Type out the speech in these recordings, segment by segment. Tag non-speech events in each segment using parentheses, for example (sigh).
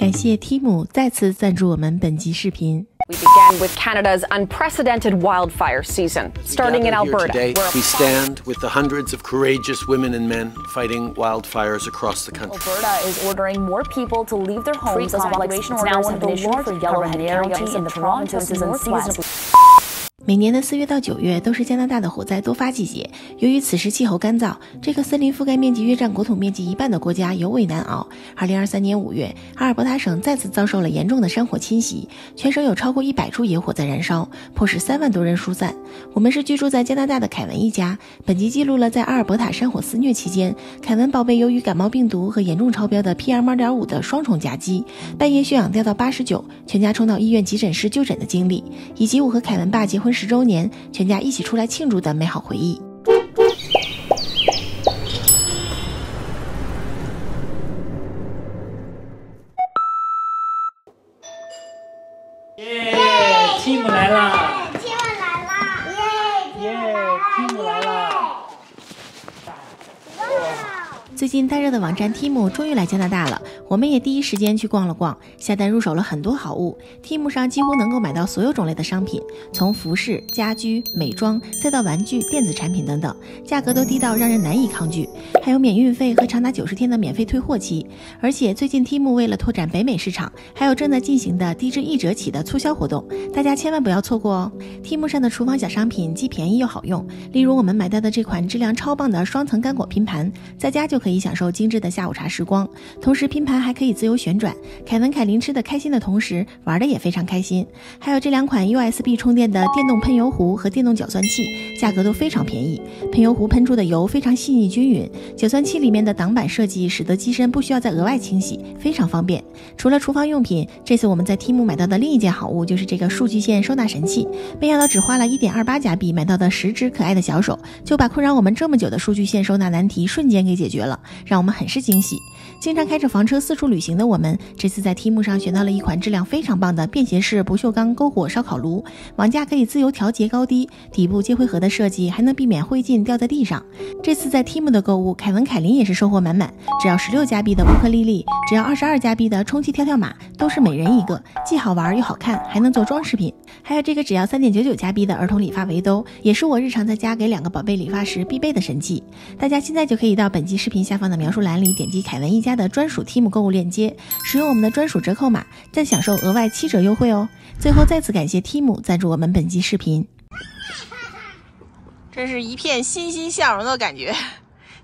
感谢 Tim 再次赞助我们本集视频。We began with Canada's unprecedented wildfire season, starting in Gathered here Alberta. Today, where we stand with the hundreds of courageous women and men fighting wildfires across the country. Alberta is ordering more people to leave their homes as complex evacuation is now orders one have of been the issued for largest Yellowhead counties County in and the the provinces provinces unseasonably. 每年的四月到九月都是加拿大的火灾多发季节。由于此时气候干燥，这个森林覆盖面积约占国土面积一半的国家尤为难熬。二零二三年五月，阿尔伯塔省再次遭受了严重的山火侵袭，全省有超过一百处野火在燃烧，迫使三万多人疏散。我们是居住在加拿大的凯文一家。本集记录了在阿尔伯塔山火肆虐期间，凯文宝贝由于感冒病毒和严重超标的 PM 二点五的双重夹击，半夜血氧掉到八十九，全家冲到医院急诊室就诊的经历，以及我和凯文爸结婚十周年，全家一起出来庆祝的美好回忆。最近大热的网站 Tim 终于来加拿大了，我们也第一时间去逛了逛，下单入手了很多好物。Tim 上几乎能够买到所有种类的商品，从服饰、家居、美妆，再到玩具、电子产品等等，价格都低到让人难以抗拒，还有免运费和长达九十天的免费退货期。而且最近 Tim 为了拓展北美市场，还有正在进行的低至一折起的促销活动，大家千万不要错过哦。Tim 上的厨房小商品既便宜又好用，例如我们买到的这款质量超棒的双层干果拼盘，在家就可以以享受精致的下午茶时光。同时拼盘还可以自由旋转，凯文凯琳吃的开心的同时，玩的也非常开心。还有这两款 USB 充电的电动喷油壶和电动搅蒜器，价格都非常便宜。喷油壶喷出的油非常细腻均匀，搅蒜器里面的挡板设计使得机身不需要再额外清洗，非常方便。除了厨房用品，这次我们在 Tim 买到的另一件好物就是这个数据线收纳神器。没想到只花了一点二八加币买到的十只可爱的小手，就把困扰我们这么久的数据线收纳难题瞬间给解决了，让我们很是惊喜。经常开着房车四处旅行的我们，这次在 Tim 上选到了一款质量非常棒的便携式不锈钢篝火烧烤炉，网架可以自由调节高低，底部接灰盒的设计还能避免灰烬掉在地上。这次在 Tim 的购物，凯文凯琳也是收获满满，只要十六加币的乌克丽丽，只要二十二加币的充气跳跳马，都是每人一个，既好玩又好看，还能做装饰品。还有这个只要三点九九加币的儿童理发围兜，也是我日常在家给两个宝贝理发时必备的神器。大家现在就可以到本期视频下方的描述栏里点击凯文一家的专属 Team 购物链接，使用我们的专属折扣码，再享受额外七折优惠哦。最后再次感谢 Team 赞助我们本期视频。(laughs) 真是一片欣欣向荣的感觉。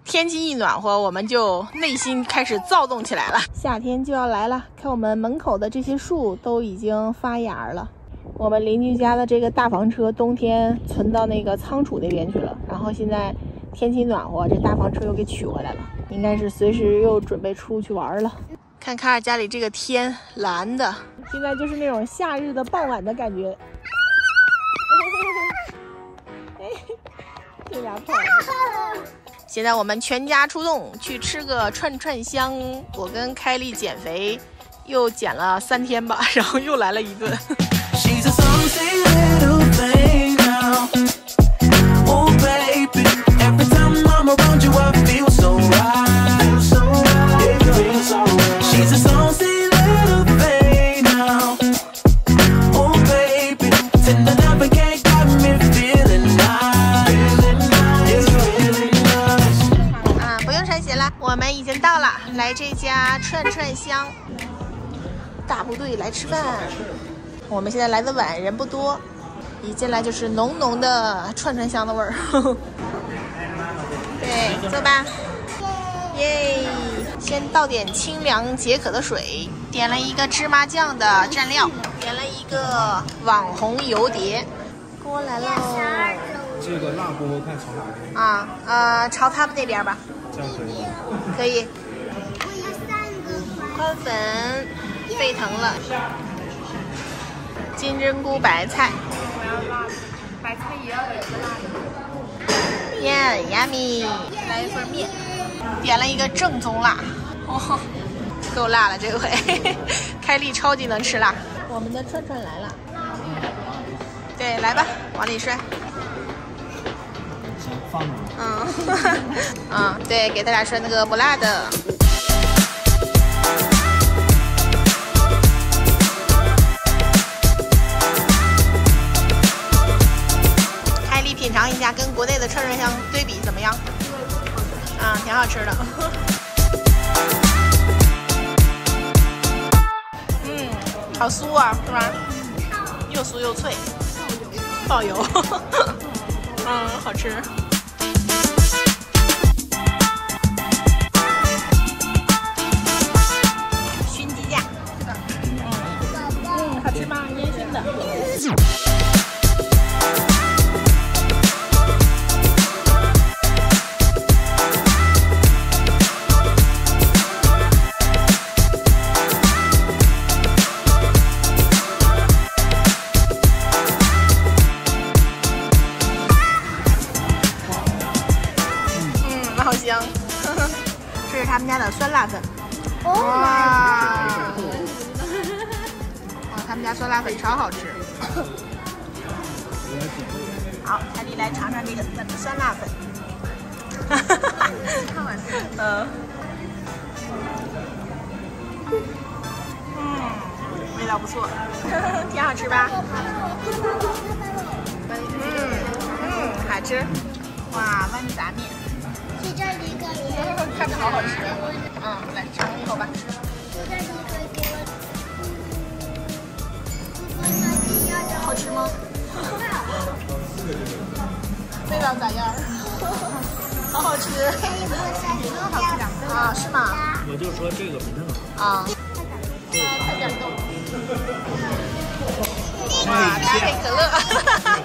天气一暖和，我们就内心开始躁动起来了。夏天就要来了，看我们门口的这些树都已经发芽了。我们邻居家的这个大房车冬天存到那个仓储那边去了，然后现在天气暖和，这大房车又给取回来了，应该是随时又准备出去玩了。看卡尔家里这个天蓝的，现在就是那种夏日的傍晚的感觉。哎，(laughs) 这俩跑。现在我们全家出动去吃个串串香。我跟凯丽减肥，又减了三天吧，(laughs) 然后又来了一顿。来吃饭，我们现在来的晚，人不多，一进来就是浓浓的串串香的味儿。(laughs) 对，坐吧。耶！先倒点清凉解渴的水，点了一个芝麻酱的蘸料，点了一个网红油碟，锅来喽。这个辣锅看朝哪边？啊，呃，朝他们那边吧，这样可以吗？可以。我有三个宽粉沸腾了，金针菇白菜，白菜也要有个辣的。耶，yummy！来一份面，点了一个正宗辣，哦，够辣了这回。开丽超级能吃辣。我们的串串来了，对，来吧，往里摔。先放着。嗯，(laughs) 嗯，对，给大家说那个不辣的。国内的串串香对比怎么样？啊，挺好吃的。(laughs) 嗯，好酥啊，是吧？又酥又脆。爆油。爆油。嗯，好吃。熏鸡架。嗯，好吃吗？烟熏的。香。这 (laughs) 是他们家的酸辣粉。哇！哇，他们家酸辣粉超好吃。(laughs) 好，凯莉来尝尝这个酸酸辣粉。哈哈哈嗯。嗯，味道不错，挺好吃吧？嗯嗯，好吃。哇，豌杂面。看着好好吃。嗯，来尝一口吧。好吃吗？味道咋样？好好吃。(laughs) 啊，是吗？我就说这个不正好。啊。快点动。哇，搭配可乐。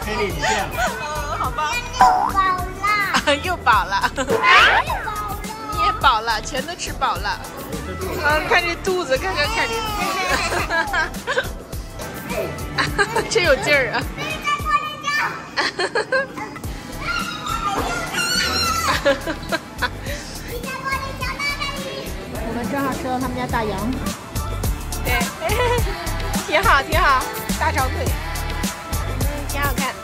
开了一下。嗯，好棒。饱了。又饱了。饱了。全都吃饱了。嗯，看这肚子，看看看这肚子。(laughs) 真有劲儿啊！(laughs) 我们正好吃到他们家大羊，对，(laughs) 挺好挺好，大长腿，嗯，挺好看。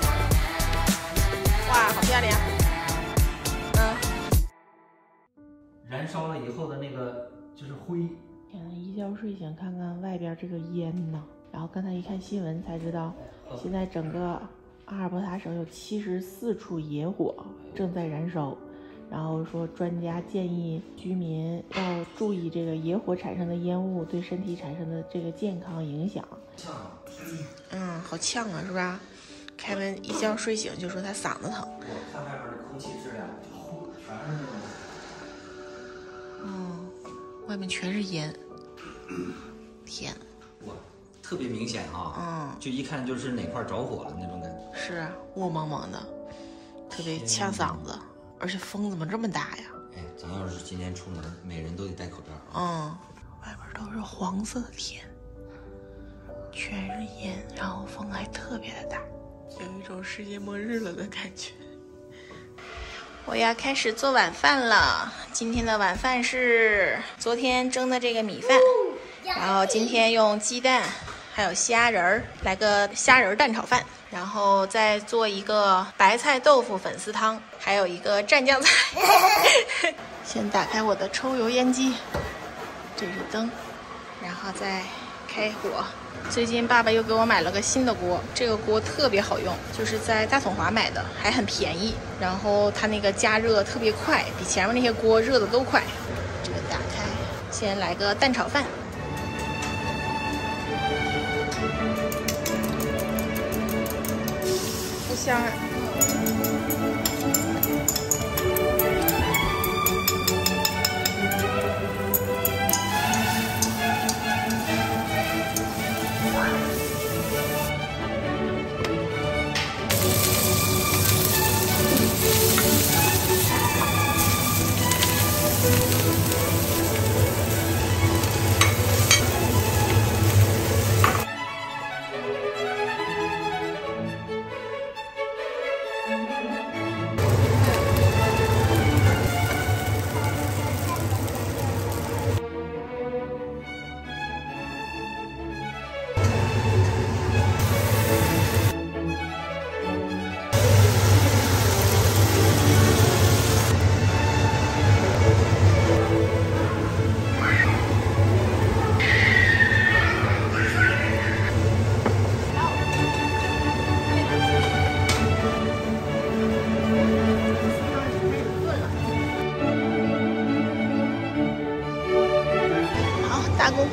哇，好漂亮！烧了以后的那个就是灰。天呐，一觉睡醒，看看外边这个烟呐，然后刚才一看新闻才知道，现在整个阿尔伯塔省有七十四处野火正在燃烧，然后说专家建议居民要注意这个野火产生的烟雾对身体产生的这个健康影响。嗯，好呛啊，是吧？凯文一觉睡醒就说他嗓子疼。我看外边的空气质量，全是那种。嗯，外面全是烟。天。哇，特别明显啊！嗯，就一看就是哪块着火了那种感觉。是雾蒙蒙的，特别呛嗓子，而且风怎么这么大呀？哎，咱要是今天出门，每人都得戴口罩。嗯，外边都是黄色的天，全是烟，然后风还特别的大，有一种世界末日了的感觉。我要开始做晚饭了。今天的晚饭是昨天蒸的这个米饭，然后今天用鸡蛋还有虾仁儿来个虾仁蛋炒饭，然后再做一个白菜豆腐粉丝汤，还有一个蘸酱菜。(laughs) 先打开我的抽油烟机，这是灯，然后再开火。最近爸爸又给我买了个新的锅，这个锅特别好用，就是在大统华买的，还很便宜。然后它那个加热特别快，比前面那些锅热的都快。这个打开，先来个蛋炒饭。不香啊！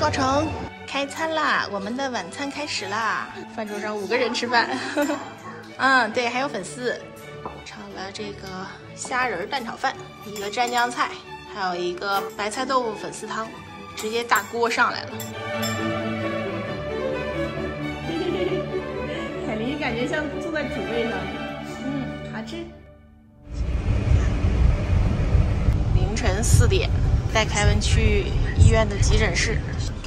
告成，开餐啦！我们的晚餐开始啦！饭桌上五个人吃饭。(laughs) 嗯，对，还有粉丝，炒了这个虾仁蛋炒饭，一个蘸酱菜，还有一个白菜豆腐粉丝汤，直接大锅上来了。(laughs) 凯琳感觉像坐在主位上。嗯，好吃。凌晨四点，带凯文去医院的急诊室。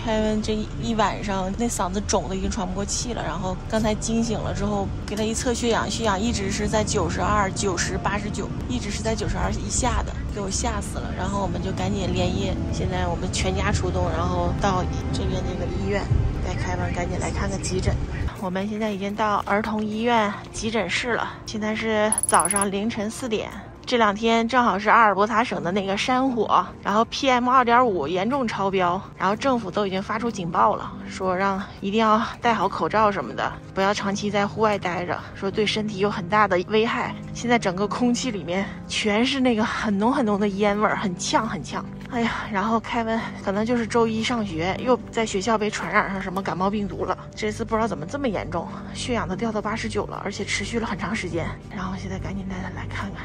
凯文这一晚上那嗓子肿的已经喘不过气了，然后刚才惊醒了之后，给他一测血氧，血氧一直是在九十二、九十、八十九，一直是在九十二以下的，给我吓死了。然后我们就赶紧连夜，现在我们全家出动，然后到这边那个医院，带凯文赶紧来看个急诊。我们现在已经到儿童医院急诊室了，现在是早上凌晨四点。这两天正好是阿尔伯塔省的那个山火，然后 PM 二点五严重超标，然后政府都已经发出警报了，说让一定要戴好口罩什么的，不要长期在户外待着，说对身体有很大的危害。现在整个空气里面全是那个很浓很浓的烟味儿，很呛很呛。哎呀，然后凯文可能就是周一上学，又在学校被传染上什么感冒病毒了。这次不知道怎么这么严重，血氧都掉到八十九了，而且持续了很长时间。然后现在赶紧带他来看看。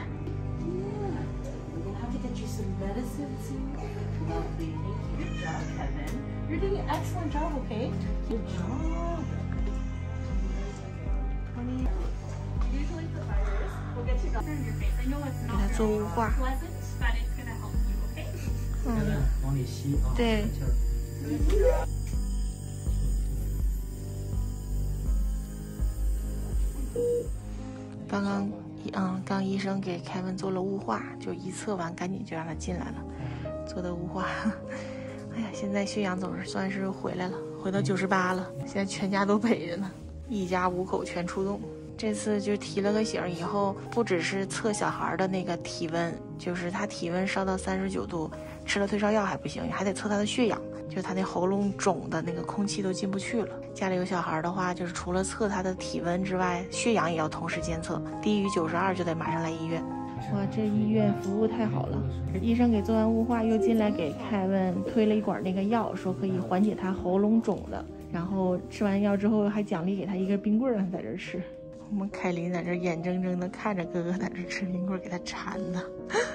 You're doing an excellent job, okay? Good job. Usually for fibers, we'll get your doctor in your face. I know it's 给 not 他做雾化。pleasant, but it's gonna help you, okay? 嗯，往里吸啊，对气儿。刚刚嗯，刚医生给凯文做了雾化，就一测完，赶紧就让他进来了，做的雾化。哎呀，现在血氧总是算是回来了，回到九十八了。现在全家都陪着呢，一家五口全出动。这次就提了个醒，以后不只是测小孩的那个体温，就是他体温烧到三十九度，吃了退烧药还不行，还得测他的血氧，就他那喉咙肿的那个空气都进不去了。家里有小孩的话，就是除了测他的体温之外，血氧也要同时监测，低于九十二就得马上来医院。哇，这医院服务太好了！医生给做完雾化，又进来给凯文推了一管那个药，说可以缓解他喉咙肿的。然后吃完药之后，还奖励给他一根冰棍儿，让他在这儿吃。我们凯琳在这儿眼睁睁的看着哥哥在这儿吃冰棍儿，给他馋的。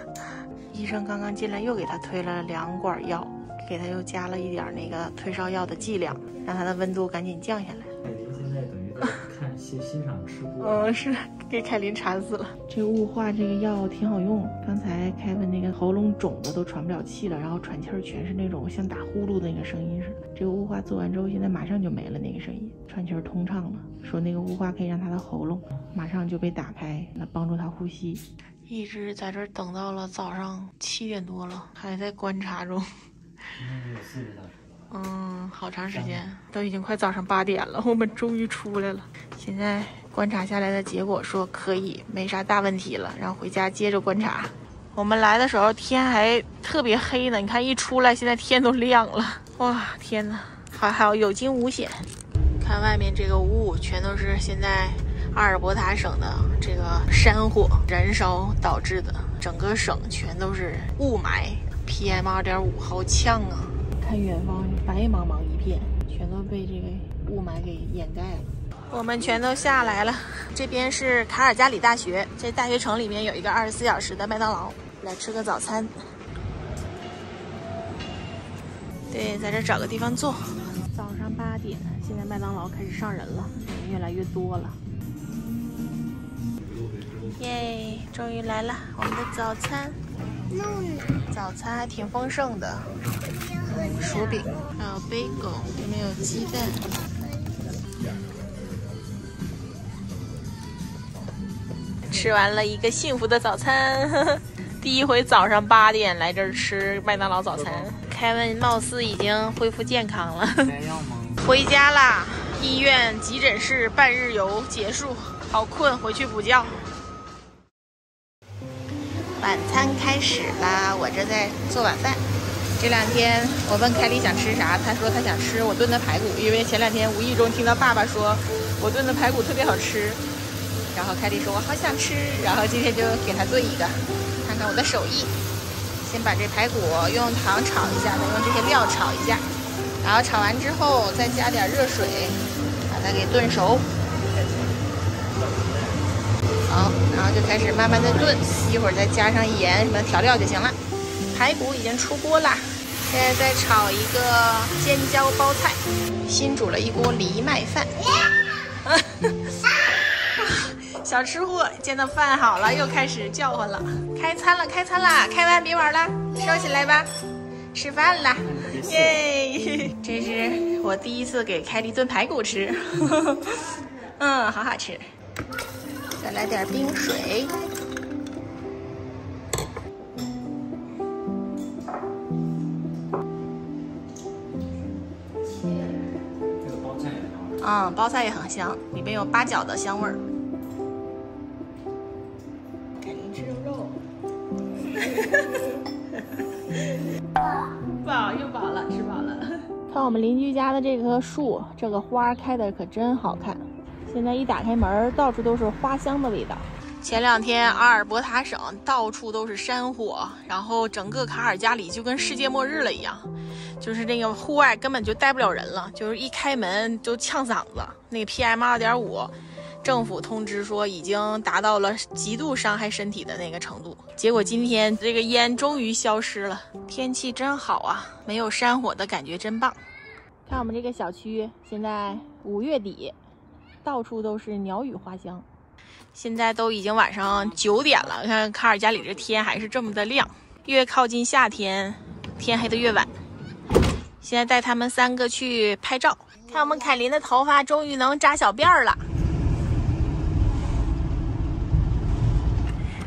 (laughs) 医生刚刚进来，又给他推了两管药，给他又加了一点那个退烧药的剂量，让他的温度赶紧降下来。凯琳现在等于在看欣欣赏吃播。嗯，是给凯琳馋死了。这雾化这个药挺好用，刚才凯文那个喉咙肿的都喘不了气了，然后喘气儿全是那种像打呼噜的那个声音似的。这个雾化做完之后，现在马上就没了那个声音，喘气儿通畅了。说那个雾化可以让他的喉咙马上就被打开，来帮助他呼吸。一直在这儿等到了早上七点多了，还在观察中。今天只有四个小时。嗯，好长时间，都已经快早上八点了，我们终于出来了。现在观察下来的结果说可以，没啥大问题了，然后回家接着观察。我们来的时候天还特别黑呢，你看一出来，现在天都亮了。(laughs) 哇，天哪，还好有惊无险。看外面这个雾，全都是现在阿尔伯塔省的这个山火燃烧导致的，整个省全都是雾霾，PM 二点五，好呛啊！看远方白茫茫一片，全都被这个雾霾给掩盖了。我们全都下来了，这边是卡尔加里大学，这大学城里面有一个二十四小时的麦当劳，来吃个早餐。对，在这找个地方坐。早上八点，现在麦当劳开始上人了，人越来越多了。耶，终于来了，我们的早餐。早餐还挺丰盛的，薯饼，还有 bagel，里面有鸡蛋。吃完了一个幸福的早餐，呵呵第一回早上八点来这儿吃麦当劳早餐。凯文貌似已经恢复健康了？(laughs) 回家啦！医院急诊室半日游结束，好困，回去补觉。晚餐开始啦，我这在做晚饭。这两天我问凯莉想吃啥，她说她想吃我炖的排骨，因为前两天无意中听到爸爸说我炖的排骨特别好吃，然后凯莉说我好想吃，然后今天就给他做一个，看看我的手艺。先把这排骨用糖炒一下，再用这些料炒一下，然后炒完之后再加点热水，把它给炖熟。好，然后就开始慢慢的炖，一会儿再加上盐什么调料就行了。排骨已经出锅啦，现在再炒一个尖椒包菜。新煮了一锅藜麦饭。小吃货见到饭好了，又开始叫唤了。开餐了，开餐啦！开完别玩了，收起来吧，吃饭啦！耶！这是我第一次给凯莉炖排骨吃，(laughs) 嗯，好好吃。再来点冰水。嗯，包菜也很香，里面有八角的香味儿。我们邻居家的这棵树，这个花开的可真好看。现在一打开门，到处都是花香的味道。前两天阿尔伯塔省到处都是山火，然后整个卡尔加里就跟世界末日了一样，就是那个户外根本就待不了人了，就是一开门就呛嗓子。那个 PM 二点五，政府通知说已经达到了极度伤害身体的那个程度。结果今天这个烟终于消失了，天气真好啊，没有山火的感觉真棒。看我们这个小区，现在五月底，到处都是鸟语花香。现在都已经晚上九点了，看卡尔加里这天还是这么的亮。越靠近夏天，天黑的越晚。现在带他们三个去拍照，看我们凯琳的头发终于能扎小辫儿了。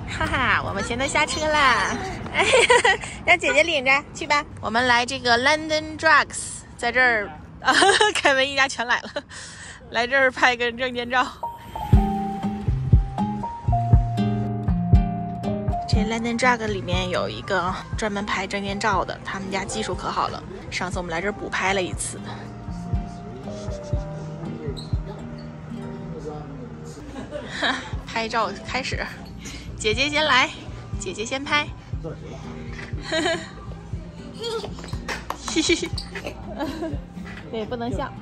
哈哈，我们现在下车啦！哎，(laughs) 让姐姐领着去吧。我们来这个 London Drugs，在这儿，(laughs) 啊，凯文一家全来了，来这儿拍个证件照。这 London Drug 里面有一个专门拍证件照的，他们家技术可好了。上次我们来这儿补拍了一次。(laughs) 拍照开始，姐姐先来，姐姐先拍。嘿嘿嘿，对，不能笑。啊，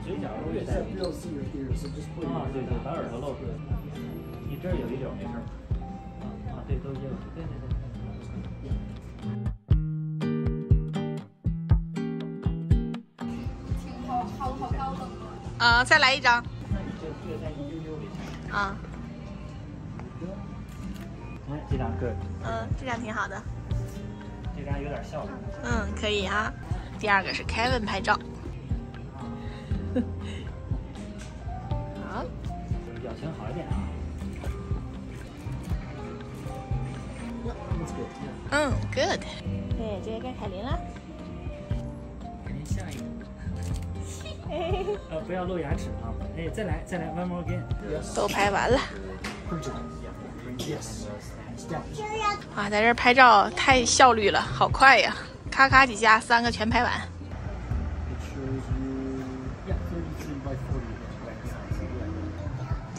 对对，把耳朵露出来。你这儿有一绺没事儿。啊，对，都一样。对对对。啊，再来一张。啊，哎，这张 good，嗯，这张挺好的。这张有点笑。嗯，可以哈。第二个是 Kevin 拍照。表情好一点啊。嗯，good。对，这个该凯琳了。凯琳下一个。呃，不要露牙齿啊！哎，再来，再来，one more again。(laughs) 都拍完了。哇，在这儿拍照太效率了，好快呀！咔咔几下，三个全拍完。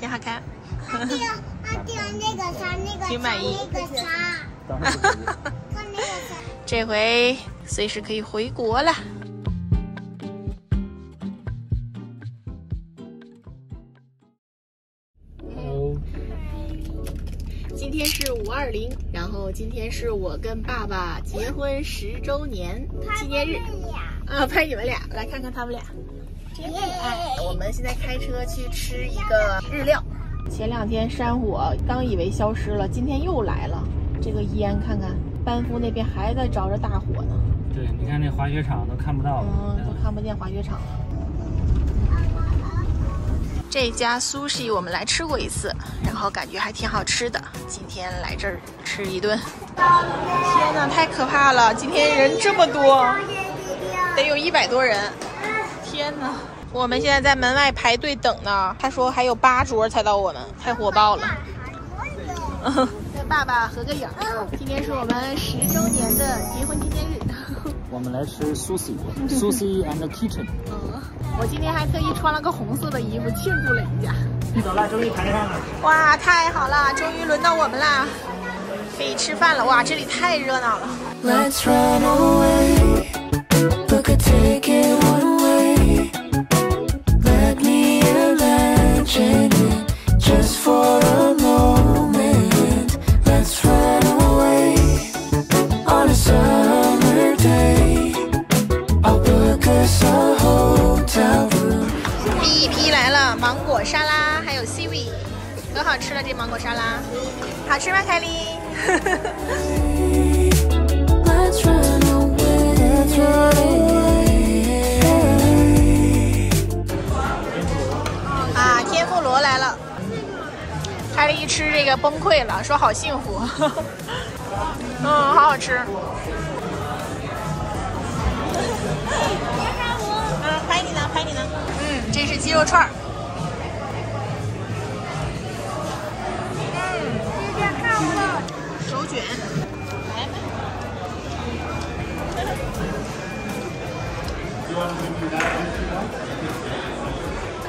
挺好看。阿弟，阿弟，那个啥，那个挺满意那个啥，看那个啥。这回随时可以回国了。今天是五二零，然后今天是我跟爸爸结婚十周年纪念日。啊，拍你们俩，来看看他们俩。我们现在开车去吃一个日料。前两天山火刚以为消失了，今天又来了。这个烟看看，班夫那边还在着着大火呢。对，你看那滑雪场都看不到了。嗯，都看不见滑雪场了。这家 sushi 我们来吃过一次，然后感觉还挺好吃的。今天来这儿吃一顿。天哪，太可怕了！今天人这么多，得有一百多人。天哪！我们现在在门外排队等呢。他说还有八桌才到我们，太火爆了。跟爸爸合个影。今天是我们十周年的结婚纪念日。我们来吃 sushi，sushi (laughs) and kitchen。嗯，我今天还特意穿了个红色的衣服庆祝了一下。走了，终于排上了。哇，太好了，终于轮到我们啦，可以吃饭了。哇，这里太热闹了。Let's run away. One 果沙拉，还有 seaweed，可好吃了这芒果沙拉，好吃吗，凯莉. (laughs) 啊，天妇罗来了，凯莉一吃这个崩溃了，说好幸福。(laughs) 嗯，好好吃。嗯，拍你呢，拍你呢。嗯，这是鸡肉串儿。卷。来。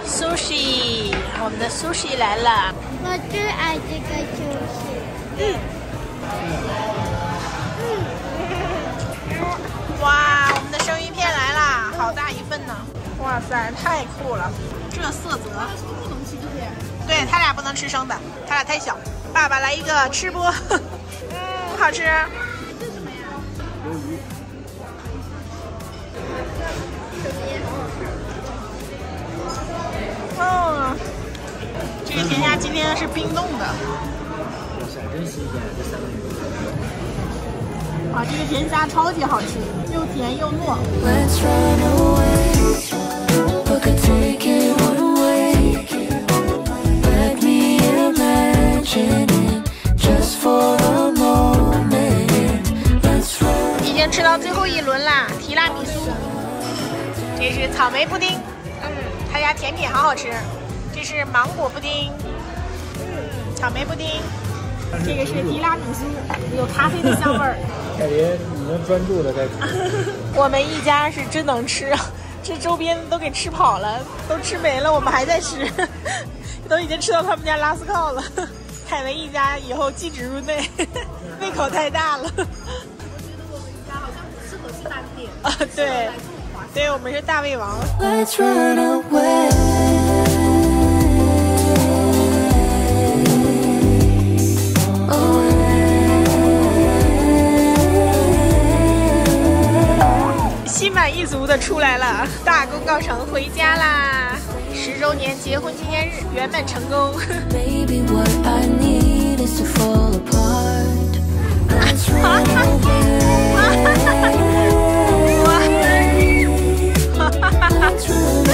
sushi，我们的 sushi 来了。我最爱这个就是。哇，我们的生鱼片来啦，好大一份呢！哇塞，太酷了！这色泽，不能吃这些。对他俩不能吃生的，他俩太小。爸爸来一个吃播，嗯，好吃。这是什么呀？鱿鱼。哦，这个甜虾今天是冰冻的。哇塞，真新鲜，这三个月。哇，这个甜虾超级好吃，又甜又糯。吃到最后一轮啦，提拉米苏，这是草莓布丁，嗯，他家甜品好好吃，这是芒果布丁，嗯，草莓布丁，这个是提拉米苏，有咖啡的香味儿。凯爷已经专注的在吃。(laughs) 我们一家是真能吃啊，这周边都给吃跑了，都吃没了，我们还在吃，(laughs) 都已经吃到他们家拉斯靠了。(laughs) 凯文一家以后禁止入内，胃口太大了。啊，对，对，我们是大胃王。Let's run away. Away. 心满意足的出来了，大功告成，回家啦！十周年结婚纪念日圆满成功。Maybe what I true.